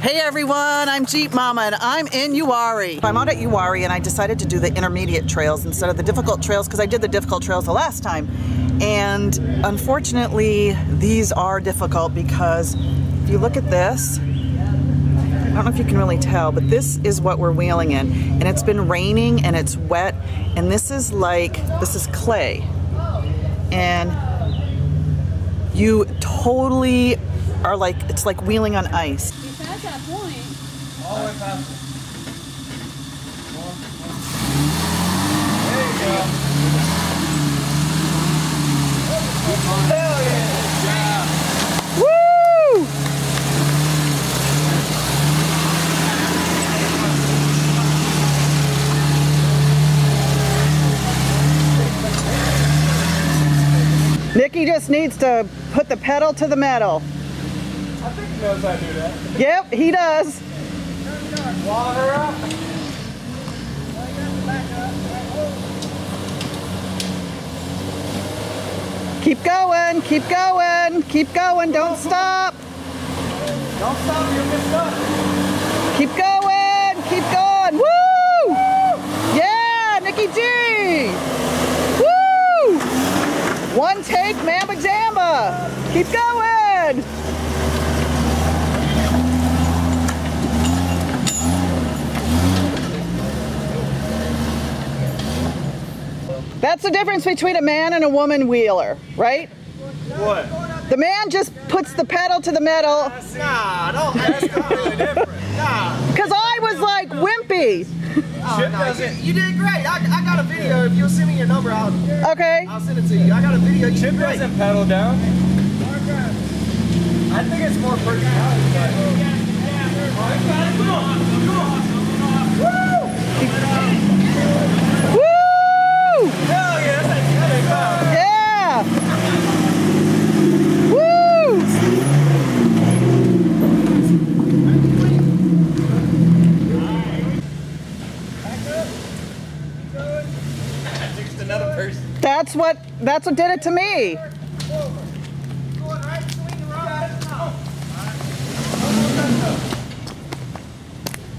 Hey everyone, I'm Jeep Momma and I'm in Uwharrie. I'm out at Uwharrie and I decided to do the intermediate trails instead of the difficult trails because I did the difficult trails the last time. And unfortunately, these are difficult because if you look at this, I don't know if you can really tell, but this is what we're wheeling in. And it's been raining and it's wet. And this is like, this is clay. And you totally are like, it's like wheeling on ice. You passed that point. All the way past it. There you go. Hell yeah! Woo! Nikki just needs to put the pedal to the metal. I he knows to do that. Yep, he does. Wall her up. Keep going, keep going, keep going, don't stop. Don't stop, you'll get stuck. Keep going, keep going. Woo! Yeah, Nikki G. Woo! One take, Mamba Jamba. Keep going. That's the difference between a man and a woman wheeler, right? What? The man just puts the pedal to the metal Nah, don't. That's completely different. Nah. because I was like wimpy. Oh, Chip doesn't. You did great. I, I got a video. If you'll send me your number, I'll, Okay. I'll send it to you. I got a video. You Chip doesn't pedal down. I think it's more personality. Woo! Hell yeah, that's a good car. Yeah! Woo! Just another person. That's what did it to me.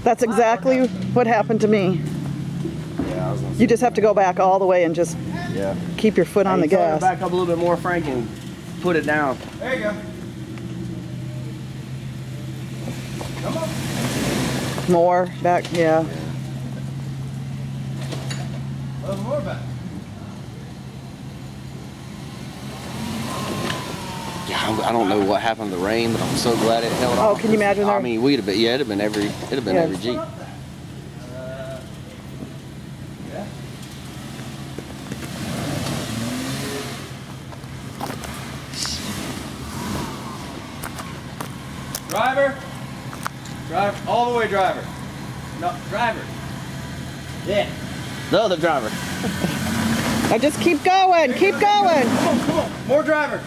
That's exactly what happened to me. Yeah, I was gonna You just have to go back all the way and just Yeah. keep your foot on the Hey, tell gas. Back up a little bit more, Frank, and put it down. There you go. Come on. More back, yeah. A little more back. Yeah, I I don't know what happened to the rain, but I'm so glad it held Oh, off. can you imagine that? I mean, we'd have been, yeah, it'd have been every, it'd have been Yeah. every Jeep. Driver. Driver. All the way, driver. No, driver. Yeah. The other driver. Now just keep going, keep going. Come on, come on. More driver.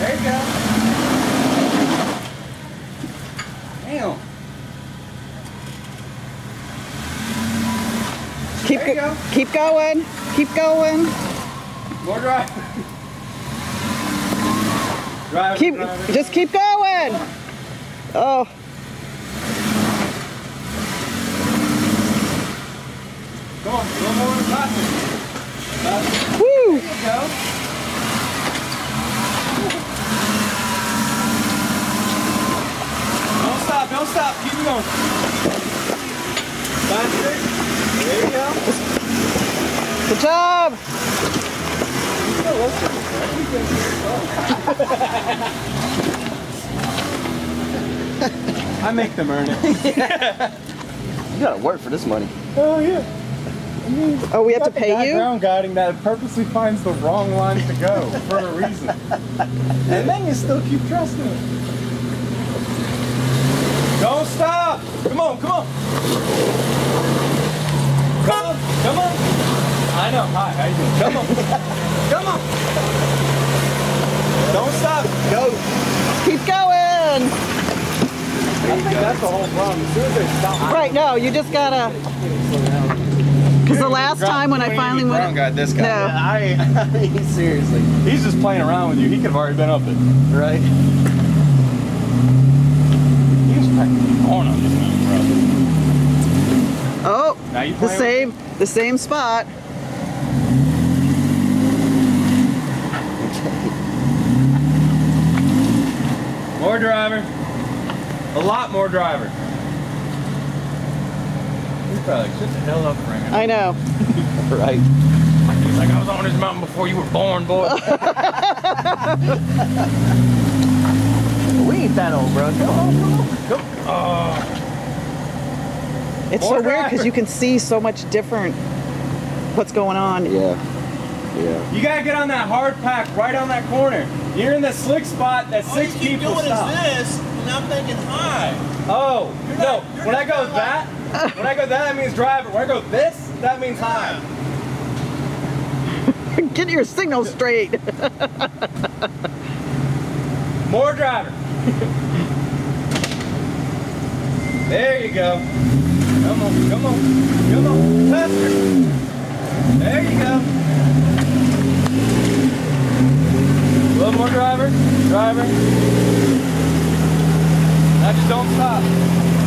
There you go. Damn. Keep go- go. keep going, keep going. More driver. Driver. Keep driver. just keep going. Oh, Come on, a little more the woo! There you go. Don't stop. Keep it going. Faster. There you go. Good job. I make them earn it. You gotta work for this money. oh, yeah. Oh, we have to pay you? ground guiding that purposely finds the wrong line to go for a reason. and then you still keep trusting it. Don't stop! Come on, come on! Come on, come on! I know, hi, how you doing? Come on! come on! Don't stop! Go! Keep going. I think that's the whole problem. As soon as they stop, Right, no, you just gotta. Because the last time when I finally went. got this guy. No. I, seriously, he's just playing around with you. He could have already been up it. right? He was The same, the same spot. More driver. A lot more driver. He's probably like, shut the hell up, Frank. I know. Right. He's like, I was on this mountain before you were born, boy. We ain't that old, bro. Go home, go home. oh, It's More so weird because you can see so much different what's going on. Yeah. Yeah. you gotta get on that hard pack right on that corner. You're in the slick spot that All six you keep people doing stop. is this, and I'm thinking high. Oh, You're no. not- when I go going that, when I go that, that means driver. When I go this, that means high. Get your signal straight. More driver. there you go. Come on, come on, come on. Faster. There you go. A little more driver. Driver. Now just don't stop.